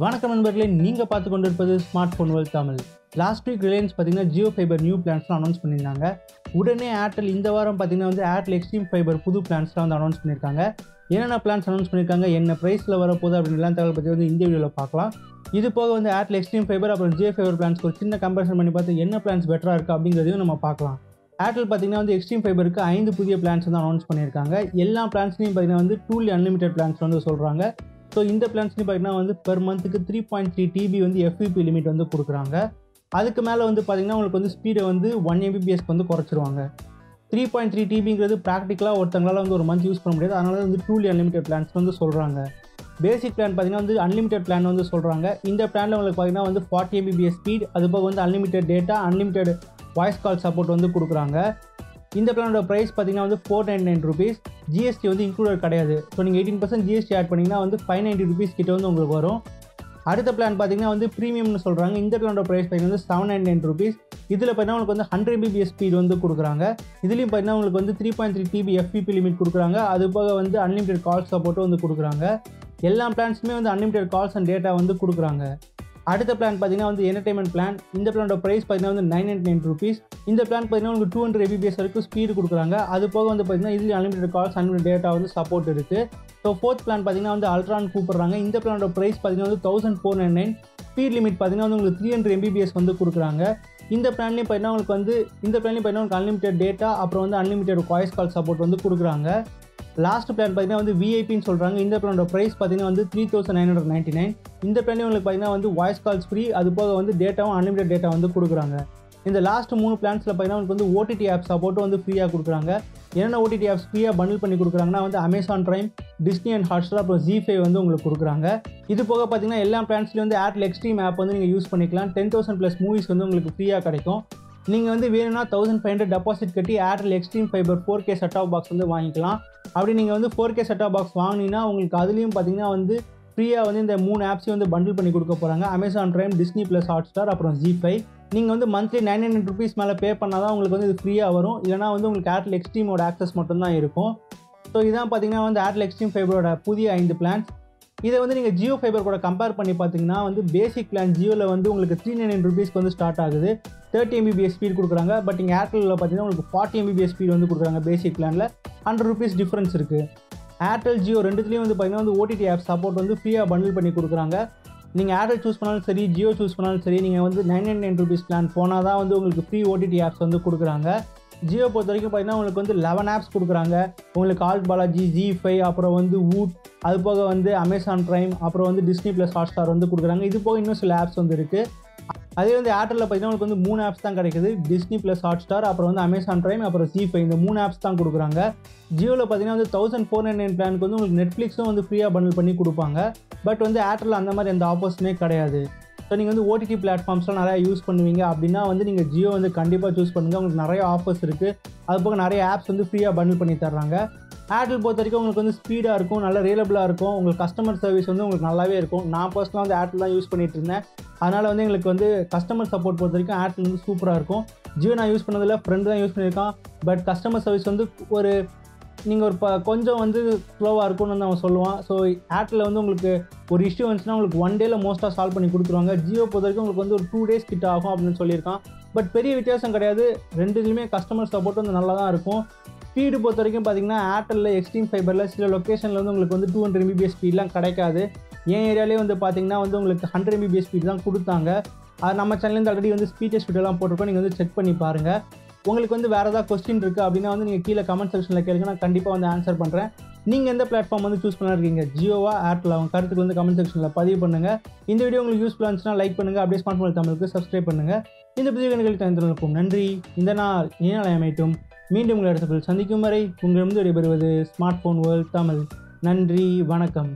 வணக்கம் நண்பர்களே நீங்கள் பார்த்து கொண்டிருப்பது smartphone world Tamil last week Reliance பார்த்தீங்கன்னா ஜியோ ஃபைபர் நியூ பிளான்ஸ்லாம் அனௌன்ஸ் பண்ணியிருந்தாங்க. உடனே ஏர்டெல் இந்த வாரம் பார்த்தீங்கன்னா வந்து ஏர்டெல் எக்ஸ்ட்ரீம் ஃபைபர் புது பிளான்ஸ்லாம் வந்து அனௌன்ஸ் பண்ணியிருக்காங்க. என்னென்ன பிளான்ஸ் அனௌன்ஸ் பண்ணியிருக்காங்க என்ன ப்ரைஸில் வரப்போகுது அப்படின்னு எல்லாம் தகவல் பற்றி வந்து இந்த வீடியோவில் பார்க்கலாம். இது போக வந்து ஏர்டெல் எக்ஸ்ட்ரீம் ஃபைபர் அப்புறம் ஜியோ ஃபைபர் பிளான்ஸ் ஒரு சின்ன கம்பேரிசன் பண்ணி பார்த்து என்ன பிளான்ஸ் பெட்டராக இருக்குது அப்படிங்கிறதையும் நம்ம பார்க்கலாம். ஏர்டெல் பார்த்தீங்கன்னா வந்து எக்ஸ்ட்ரீம் ஃபைபருக்கு ஐந்து புதிய பிளான்ஸ் வந்து அனௌன்ஸ் பண்ணியிருக்காங்க. எல்லா பிளான்ஸ்லையும் பார்த்தீங்கன்னா வந்து டூலி அன்லிமிட்டட் பிளான்ஸ் வந்து சொல்கிறாங்க ஸோ இந்த பிளான்ஸ்லையும் பார்த்தீங்கன்னா வந்து பெர் மந்த்துக்கு த்ரீ பாயிண்ட் த்ரீ டிபி வந்து எஃபிபி லிமிட் வந்து கொடுக்குறாங்க. அதுக்கு மேலே வந்து பார்த்தீங்கன்னா உங்களுக்கு வந்து ஸ்பீடை வந்து ஒன் எம்பிபிஎஸ்க்கு வந்து குறைச்சிருவாங்க. த்ரீ பாயிண்ட் த்ரீ டிபிங்கிறது ப்ராக்டிக்கலாக ஒருத்தங்களால் வந்து ஒரு மந்த் யூஸ் பண்ண முடியாது. அதனால வந்து டூலி அன்லிமிட்டட் பிளான்ஸ் வந்து சொல்கிறாங்க பேசிக் பிளான் பார்த்தீங்கன்னா வந்து அன்லிமிட்டட் பிளான் வந்து சொல்கிறாங்க இந்த பிளானில் உங்களுக்கு பார்த்தீங்கன்னா வந்து ஃபார்ட்டி எம்பிபிஎஸ் ஸ்பீட் அது போக வந்து unlimited data unlimited voice call support வந்து கொடுக்குறாங்க. இந்த பிளானோட ப்ரைஸ் பார்த்தீங்கன்னா வந்து four nine nine rupees GST வந்து இன்க்ளூடட் கிடையாது. ஸோ நீங்கள் எயிட்டீன் பர்சன்ட் ஜிஎஸ்டி ஆட் பண்ணிங்கன்னா வந்து ஃபைவ் நைன்ட்டி ருபீஸ் கிட்ட வந்து உங்களுக்கு வரும். அடுத்த பிளான் பார்த்தீங்கன்னா வந்து ப்ரீமியம்னு சொல்கிறாங்க இந்த பிளானோட ப்ரைஸ் பார்த்தீங்கன்னா வந்து செவன் நைன் நைன் ருபீஸ் இதில் பார்த்தீங்கன்னா உங்களுக்கு வந்து ஹண்ட்ரட் பிபிஎஸ் ஸ்பீட் வந்து கொடுக்குறாங்க. இதுலேயும் பார்த்தீங்கன்னா உங்களுக்கு வந்து three point three TB FUP limit கொடுக்குறாங்க. அது போக வந்து அன்லிமிடெட் கால் சப்போர்ட்டும் வந்து கொடுக்குறாங்க. எல்லா பிளான்ஸுமே வந்து அன்லிமிடெட் கால்ஸ் அண்ட் டேட்டா வந்து கொடுக்குறாங்க. அடுத்த பிளான் பார்த்தீங்கன்னா வந்து என்டர்டைன்மெண்ட் பிளான் இந்த பிளானோட ப்ரைஸ் பார்த்தீங்கன்னா வந்து நைன் நைன்டி நைன் ருபீஸ் இந்த பிளான் பார்த்தீங்கன்னா உங்களுக்கு டூ ஹண்ட்ரட் எபிபிஎஸ் வரைக்கும் ஸ்பீடு கொடுக்குறாங்க. அது போக வந்து பார்த்தீங்கன்னா இதில் அன்லிமிட்டட் கால்ஸ் அன்லிமிட் டேட்டா வந்து சப்போர்ட் இருக்குது ஸோ ஃபோர்த் பிளான் பார்த்தீங்கன்னா வந்து அல்ட்ரான் கூப்பிட்றாங்க. இந்த பிளானோட ப்ரைஸ் பார்த்தீங்கன்னா வந்து thousand four nine nine speed limit பார்த்தீங்கன்னா வந்து உங்களுக்கு த்ரீ ஹண்ட்ரட் எம்பிபிஎஸ் வந்து கொடுக்குறாங்க. இந்த பிளான்லேயும் பார்த்தீங்கன்னா உங்களுக்கு வந்து இந்த பிளான்லேயும் பார்த்தீங்கன்னா உங்களுக்கு அன்லிமிட்டட் டேட்டா அப்புறம் வந்து அன்லிமிட்டட் வாய்ஸ் கால் சப்போர்ட் வந்து கொடுக்குறாங்க. லாஸ்ட் பிளான் பார்த்தீங்கன்னா வந்து விஐபின்னு சொல்கிறாங்க இந்த பிளானோட ப்ரைஸ் பார்த்தீங்கன்னா வந்து three thousand nine hundred ninety nine இந்த பிளானே உங்களுக்கு பார்த்தீங்கன்னா வந்து வாய்ஸ் கால்ஸ் ஃப்ரீ அது போக வந்து டேட்டாவும் அன்லிமிடெட் டேட்டா வந்து கொடுக்குறாங்க. இந்த லாஸ்ட் மூணு பிளான்ஸில் பார்த்தீங்கன்னா உங்களுக்கு வந்து ஓடிடி ஆப் சப்போர்ட்டும் வந்து ஃப்ரீயாக கொடுக்குறாங்க. என்னென்ன ஓடிடி ஆப்ஸ் ஃப்ரீயாக பண்டில் பண்ணி கொடுக்குறாங்கன்னா வந்து Amazon Prime Disney and Hotstar அப்புறம் ஜி ஃபைவ் வந்து உங்களுக்கு கொடுக்குறாங்க. இது போக பார்த்தீங்கன்னா எல்லா பிளான்ஸ்லேயும் வந்து ஏர்டெல் எக்ஸ்ட்ரீம் ஆப் வந்து நீங்கள் யூஸ் பண்ணிக்கலாம். டென் தௌசண்ட் ப்ளஸ் மூவிஸ் வந்து உங்களுக்கு ஃப்ரீயாக கிடைக்கும். நீங்கள் வந்து வேணும்னா தௌசண்ட் ஃபைவ் ஹண்ட்ரட் டெபாசிட் கட்டி Airtel Xstream Fiber four K set top box வந்து வாங்கிக்கலாம். அப்படி நீங்கள் வந்து ஃபோர் கே செட்டாப் பாக்ஸ் வாங்கினீங்கன்னா உங்களுக்கு அதுலேயும் பார்த்தீங்கன்னா வந்து ஃப்ரீயாக வந்து இந்த மூணு ஆப்ஸையும் வந்து பண்டில் பண்ணி கொடுக்க போகிறாங்க Amazon Prime Disney plus Hotstar அப்புறம் ஜி ஃபைவ் நீங்கள் வந்து மந்த்லி நைன் ஹண்ட்ரட் ருபீஸ் மேலே பே பண்ணால் தான் உங்களுக்கு வந்து இது ஃப்ரீயாக வரும். இல்லைனா வந்து உங்களுக்கு ஏர்டெல் எக்ஸ்ட்ரீமோட ஆக்சஸ் மட்டும்தான் இருக்கும். ஸோ இதான் பார்த்தீங்கன்னா வந்து ஏர்டெல் எக்ஸ்ட்ரீம் ஃபைபரோட புதிய ஐந்து பிளான்ஸ் இதை வந்து நீங்கள் ஜியோ ஃபைபர் கூட கம்பேர் பண்ணி பார்த்தீங்கன்னா வந்து பேசிக் பிளான் ஜியோவில் வந்து உங்களுக்கு த்ரீ நைன் ருபீஸ்க்கு வந்து ஸ்டார்ட் ஆகுது. தேர்ட்டி எம்பிபிஎஸ் ஸ்பீட் கொடுக்குறாங்க. பட் இங்கே ஏர்டெல்லில் பார்த்தீங்கன்னா உங்களுக்கு ஃபார்ட்டி எம்பிபிஎஸ் ஸ்பீட் வந்து கொடுக்குறாங்க பேசிக் பிளானில் ஹண்ட்ரட் ருபீஸ் டிஃப்ரென்ஸ் இருக்குது ஏர்டெல் ஜியோ ரெண்டுத்துலேயும் வந்து பார்த்தீங்கன்னா வந்து ஓடிடி ஆப் சப்போர்ட் வந்து ஃப்ரீயாக பண்டில் பண்ணி கொடுக்குறாங்க. நீங்கள் ஏர்டெல் சூஸ் பண்ணாலும் சரி ஜியோ சூஸ் பண்ணாலும் சரி நீங்கள் வந்து nine nine nine rupees plan போனால் தான் வந்து உங்களுக்கு ஃப்ரீ ஓடிடி ஆப்ஸ் வந்து கொடுக்குறாங்க. ஜியோ பொறுத்த வரைக்கும் பார்த்தீங்கன்னா உங்களுக்கு வந்து லெவன் ஆப்ஸ் கொடுக்குறாங்க. உங்களுக்கு ஆல்ட் பாலாஜி ஜி ஃபைவ் அப்புறம் வந்து வூட் அது போக வந்து அமேசான் ப்ரைம் அப்புறம் வந்து டிஸ்னி ப்ளஸ் ஹாட் ஸ்டார் வந்து கொடுக்குறாங்க. இது போக இன்னும் சில ஆப்ஸ் வந்து இருக்குது அதே வந்து ஏர்டெல்லில் பார்த்தீங்கன்னா உங்களுக்கு வந்து மூணு ஆப்ஸ் தான் கிடைக்குது. டிஸ்னி ப்ளஸ் ஹாட் ஸ்டார் அப்புறம் வந்து அமேசான் ப்ரைம் அப்புறம் ஜி ஃபைவ் இந்த மூணு ஆப்ஸ் தான் கொடுக்குறாங்க. ஜியோவில் பார்த்தீங்கன்னா வந்து தௌசண்ட் ஃபோர் நைன் நைன் பிளானுக்கு வந்து உங்களுக்கு நெட்ஃப்ளிக்ஸும் வந்து ஃப்ரீயாக பண்டில் பண்ணி கொடுப்பாங்க. பட் வந்து ஏர்டெல் அந்த மாதிரி எந்த ஆப்போஷனே கிடையாது. ஸோ நீங்கள் வந்து ஓடிடி பிளாட்ஃபார்ம்ஸ்லாம் நிறையா யூஸ் பண்ணுவீங்க. அப்படின்னா வந்து நீங்கள் ஜியோ வந்து கண்டிப்பாக சூஸ் பண்ணுங்கள் உங்களுக்கு நிறைய ஆஃபர்ஸ் இருக்குது அது போக நிறைய ஆப்ஸ் வந்து ஃப்ரீயாக பண்டில் பண்ணி தர்றாங்க. ஏர்டெல் பொறுத்த வரைக்கும் உங்களுக்கு வந்து ஸ்பீடாக இருக்கும். நல்ல ரீலபிளாக இருக்கும். உங்களுக்கு கஸ்டமர் சர்வீஸ் வந்து உங்களுக்கு நல்லாவே இருக்கும். நான் பர்சனலாக வந்து ஏர்டெல் தான் யூஸ் பண்ணிட்டு இருந்தேன். அதனால் வந்து எங்களுக்கு வந்து கஸ்டமர் சப்போர்ட் பொறுத்த வரைக்கும் ஏர்டெல் வந்து சூப்பராக இருக்கும். ஜியோ நான் யூஸ் பண்ணதில் ஃப்ரெண்டு தான் யூஸ் பண்ணியிருக்கான். பட் கஸ்டமர் சர்வீஸ் வந்து ஒரு நீங்கள் ஒரு ப கொஞ்சம் வந்து ஸ்லோவாக இருக்கும்னு வந்து அவன் சொல்லுவான். ஸோ ஏர்டெல்லில் வந்து உங்களுக்கு ஒரு இஷ்யூ வந்துச்சுன்னா உங்களுக்கு ஒன் டேயில் மோஸ்ட்டாக சால்வ் பண்ணி கொடுத்துருவாங்க. ஜியோ பொறுத்த வரைக்கும் உங்களுக்கு வந்து ஒரு டூ டேஸ் கிட்ட ஆகும் அப்படின்னு சொல்லியிருக்கான். பட் பெரிய வித்தியாசம் கிடையாது. ரெண்டுலேயுமே கஸ்டமர் சப்போர்ட் வந்து நல்லா தான் இருக்கும். ஸ்பீடு பொறுத்த வரைக்கும் பார்த்தீங்கன்னா ஏர்டெல்லில் எக்ஸ்ட்ரீம் ஃபைபரில் சில லொக்கேஷனில் வந்து உங்களுக்கு வந்து டூ ஹண்ட்ரட் எம்பிபிஎஸ் ஸ்பீட்லாம் கிடைக்காது. என் ஏரியாலே வந்து பார்த்தீங்கன்னா வந்து உங்களுக்கு ஹண்ட்ரட் எம்பிபிஎஸ் ஸ்பீட் தான் கொடுத்தாங்க. அது நம்ம சேனல்லேருந்து ஆல்ரெடி வந்து ஸ்பீட் டெஸ்ட் வீடியோலாம் போட்டிருக்கோம். நீங்கள் வந்து செக் பண்ணி பாருங்கள் உங்களுக்கு வந்து வேறு ஏதாவது கொஸ்டின் இருக்குது அப்படின்னா வந்து நீங்கள் கீழே கமெண்ட் செக்ஷனில் கேளுங்க. நான் கண்டிப்பாக வந்து ஆன்சர் பண்ணுறேன் நீங்கள் எந்த பிளாட்ஃபார்ம் வந்து சூஸ் பண்ணிருக்கீங்க ஜியோவா ஏர்டெல் அவங்க கருத்துக்கு வந்து கமெண்ட் செக்ஷனில் பதிவு பண்ணுங்கள் இந்த வீடியோ உங்களுக்கு யூஸ்ஃபுல்லாக இருந்துச்சுன்னா லைக் பண்ணுங்கள் அப்படியே ஸ்மார்ட் ஃபோன் தமிழுக்கு சப்ஸ்கிரைப் பண்ணுங்கள் இந்த புதிய கண்களுக்கு தந்திருக்கும் நன்றி. இந்த நாள் இனி மீண்டும் உங்களை இடத்துல சந்திக்கும் வரை உங்களிடம் விடைபெறுவது ஸ்மார்ட் ஃபோன் வேர்ல்ட் தமிழ். நன்றி. வணக்கம்.